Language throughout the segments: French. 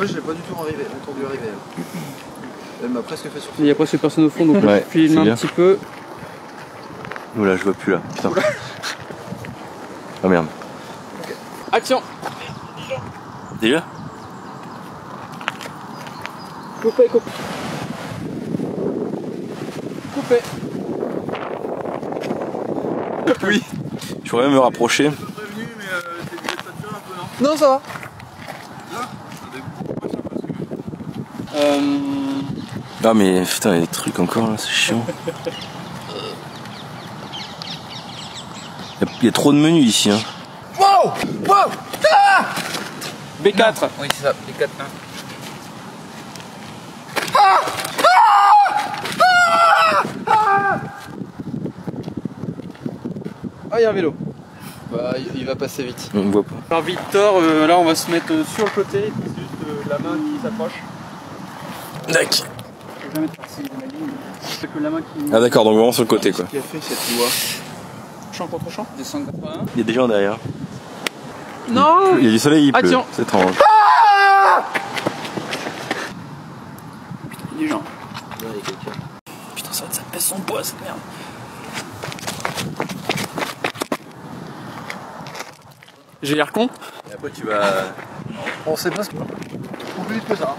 arriver, entendu arriver. Elle m'a presque fait Il y a presque personne au fond, donc Ouais, je filme un bien. petit peu. Oula, je vois plus là. Putain. Oh merde. Action Déjà? Coupez, coupez. Coupez. Oui. Je pourrais même me rapprocher. prévenu, mais euh, un peu, non? Non, ça va. Euh... Ah mais putain, il y a des trucs encore là, c'est chiant. Il y a- il y, a trop de menus ici. Hein. Wow Wow B4. Oui, c'est ça, les 4 1. Ah, il y a un vélo. Bah, il, va passer vite. On voit pas. Alors Victor, euh, là on va se mettre euh, sur le côté, juste euh, la main qui s'approche. Main qui. Ah d'accord, donc vraiment sur le côté quoi. Qui a fait cette loi Champ contre champ. Descend 81. Il y a des gens derrière. Non Il y a du soleil, il pleut. Attention. C'est étrange. Il y a des gens. il y a quelqu'un. Putain, ça, ça pèse son poids cette merde. J'ai l'air con Et après tu vas. On sait pas ce que. On plus vite que ça.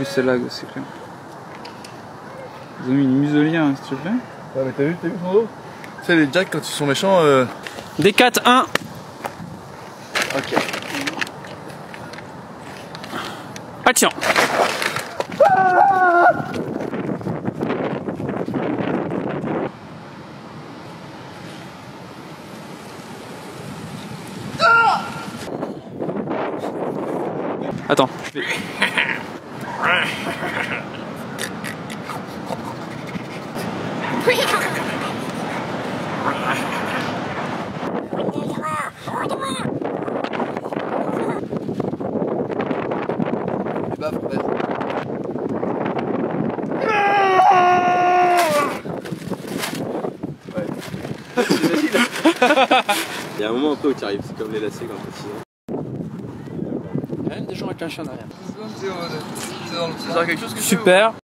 Plus celle-là, c'est clair. Ils ont mis une muselière, hein, s'il te plaît. Ouais, mais t'as vu, t'as vu son dos Tu sais, les jacks, quand ils sont méchants, euh. D4 1 Ok. Action Attends, je vais. Il y a un moment peu où tu arrives, c'est comme les lacets quand tu même des gens avec un chien derrière. Super